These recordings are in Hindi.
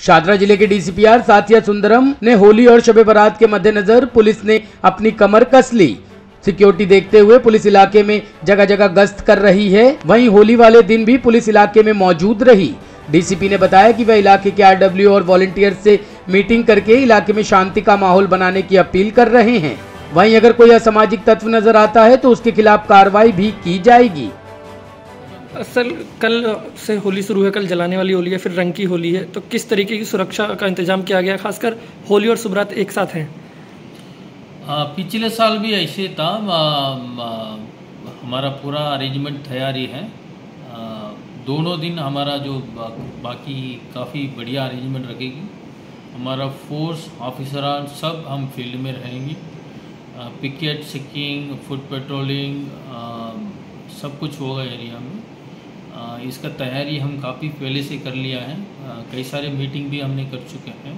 शादरा ज़िले के डीसीपीआर साथिया सुंदरम ने होली और शबे बारात के मद्देनजर पुलिस ने अपनी कमर कस ली। सिक्योरिटी देखते हुए पुलिस इलाके में जगह जगह गश्त कर रही है। वहीं होली वाले दिन भी पुलिस इलाके में मौजूद रही। डीसीपी ने बताया कि वह इलाके के आरडब्ल्यू और वॉलेंटियर से मीटिंग करके इलाके में शांति का माहौल बनाने की अपील कर रहे हैं। वहीं अगर कोई असामाजिक तत्व नज़र आता है तो उसके खिलाफ कार्रवाई भी की जाएगी। असल कल से होली शुरू है कल जलाने वाली होली है फिर रंग की होली है तो किस तरीके की सुरक्षा का इंतज़ाम किया गया? खासकर होली और सुबरात एक साथ हैं। पिछले साल भी ऐसे था आ, आ, हमारा पूरा अरेंजमेंट तैयारी है। आ, दोनों दिन हमारा जो बा, बाकी काफ़ी बढ़िया अरेंजमेंट रखेगी। हमारा फोर्स ऑफिसरान सब हम फ़ील्ड में रहेंगे। पिकेट सिकिंग फुट पेट्रोलिंग सब कुछ होगा एरिया में। इसका तैयारी हम काफ़ी पहले से कर लिया है। कई सारे मीटिंग भी हमने कर चुके हैं।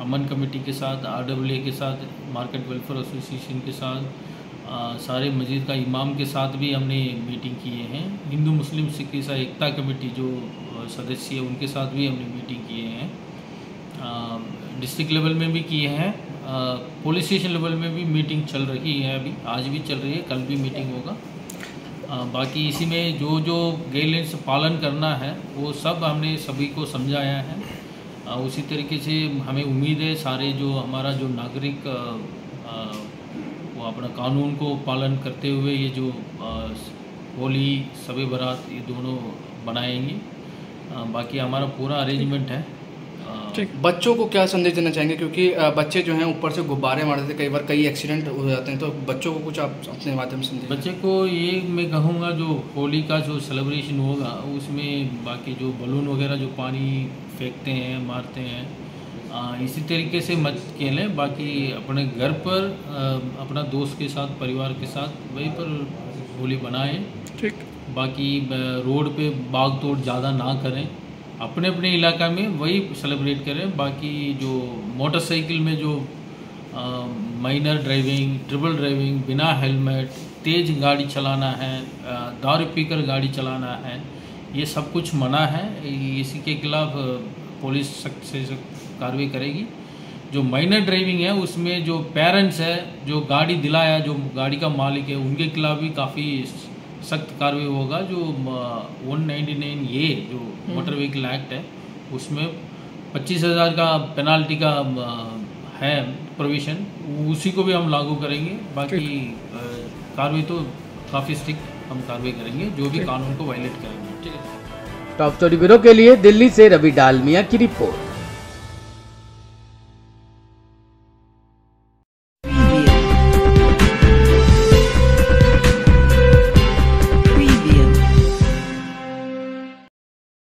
अमन कमेटी के साथ आर के साथ मार्केट वेलफेयर एसोसिएशन के साथ सारे मस्जिद का इमाम के साथ भी हमने मीटिंग किए हैं। हिंदू मुस्लिम, सिख, ईसा, एकता कमेटी जो सदस्य है, उनके साथ भी हमने मीटिंग किए हैं। डिस्ट्रिक्ट लेवल में भी किए हैं। पुलिस स्टेशन लेवल में भी मीटिंग चल रही है अभी। आज भी चल रही है, कल भी मीटिंग होगा। बाकी इसी में जो जो गाइडलाइंस पालन करना है, वो सब हमने सभी को समझाया है। उसी तरीके से हमें उम्मीद है सारे जो हमारा जो नागरिक वो अपना कानून को पालन करते हुए ये जो होली सभी बारात ये दोनों बनाएँगे बाकी हमारा पूरा अरेंजमेंट है। बच्चों को क्या संदेश देना चाहेंगे? क्योंकि बच्चे जो हैं ऊपर से गुब्बारे मारते थे कई बार कई एक्सीडेंट हो जाते हैं तो बच्चों को कुछ आप अपने माध्यम से संदेश बच्चे को ये मैं कहूँगा जो होली का जो सेलिब्रेशन होगा उसमें बाकी जो बलून वगैरह जो पानी फेंकते हैं मारते हैं आ, इसी तरीके से मत खेलें। बाकी अपने घर पर आ, अपना दोस्त के साथ परिवार के साथ वहीं पर होली बनाएँ ठीक। बाकी रोड पे बाग तोड़ ज़्यादा ना करें। अपने अपने इलाका में वही सेलिब्रेट करें। बाकी जो मोटरसाइकिल में जो माइनर ड्राइविंग ट्रिपल ड्राइविंग बिना हेलमेट तेज़ गाड़ी चलाना है दारू पीकर गाड़ी चलाना है, ये सब कुछ मना है। इसी के खिलाफ पुलिस सख्त से सख्त कार्रवाई करेगी। जो माइनर ड्राइविंग है, उसमें जो पेरेंट्स है, जो गाड़ी दिलाया, जो गाड़ी का मालिक है, उनके खिलाफ भी काफ़ी सख्त कार्रवाई होगा जो 199 ए जो मोटर व्हीकल एक्ट है उसमें पच्चीस हज़ार का पेनाल्टी का है प्रोविज़न उसी को भी हम लागू करेंगे। बाकी कार्रवाई तो काफ़ी स्ट्रिक्ट हम कार्रवाई करेंगे जो भी कानून को वायलेट करेंगे। ठीक है। टॉप स्टोरी ब्यूरो के लिए दिल्ली से रवि डालमिया की रिपोर्ट।